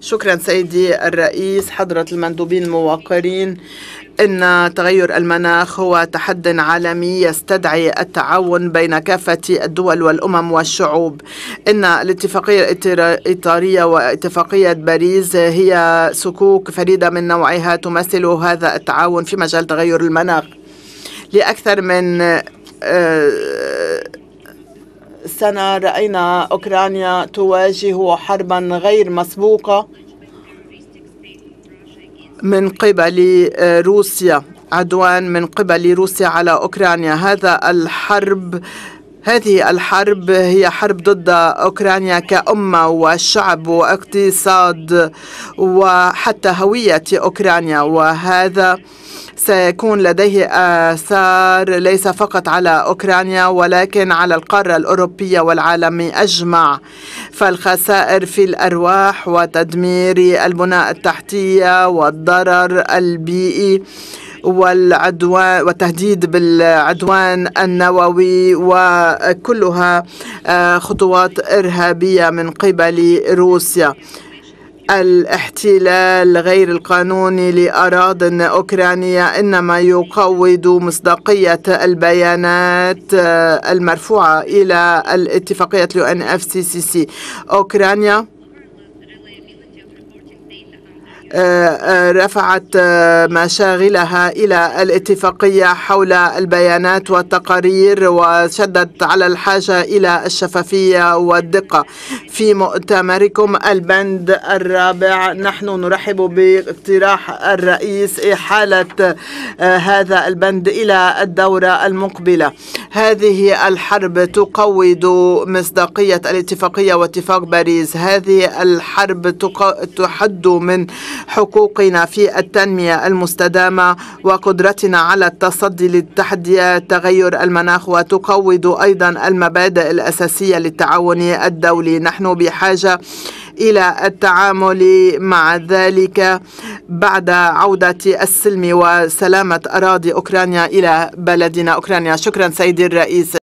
شكرا سيدي الرئيس حضرة المندوبين الموقرين. إن تغير المناخ هو تحد عالمي يستدعي التعاون بين كافة الدول والأمم والشعوب. إن الاتفاقية الإطارية واتفاقية باريس هي سكوك فريدة من نوعها تمثل هذا التعاون في مجال تغير المناخ. لأكثر من آه، سنة رأينا أوكرانيا تواجه حربا غير مسبوقة من قبل روسيا عدوان من قبل روسيا على أوكرانيا. هذا الحرب هذه الحرب هي حرب ضد أوكرانيا كأمة وشعب واقتصاد وحتى هوية أوكرانيا. وهذا سيكون لديه آثار ليس فقط على أوكرانيا ولكن على القارة الأوروبية والعالم أجمع. فالخسائر في الأرواح وتدمير البنى التحتية والضرر البيئي والعدوان والتهديد بالعدوان النووي وكلها آه، خطوات إرهابية من قبل روسيا. الاحتلال غير القانوني لأراضٍ أوكرانية إنما يقوض مصداقية البيانات آه، المرفوعة إلى الاتفاقية اليو اف سي سي سي أوكرانيا رفعت مشاغلها إلى الاتفاقية حول البيانات والتقارير وشدت على الحاجة إلى الشفافية والدقة. في مؤتمركم البند الرابع نحن نرحب باقتراح الرئيس إحالة هذا البند إلى الدورة المقبلة. هذه الحرب تقوض مصداقية الاتفاقية واتفاق باريس. هذه الحرب تحد من حقوقنا في التنمية المستدامة وقدرتنا على التصدي للتحديات تغير المناخ وتقوض أيضا المبادئ الأساسية للتعاون الدولي. نحن بحاجة إلى التعامل مع ذلك بعد عودة السلم وسلامة أراضي أوكرانيا إلى بلدنا أوكرانيا. شكرا سيدي الرئيس.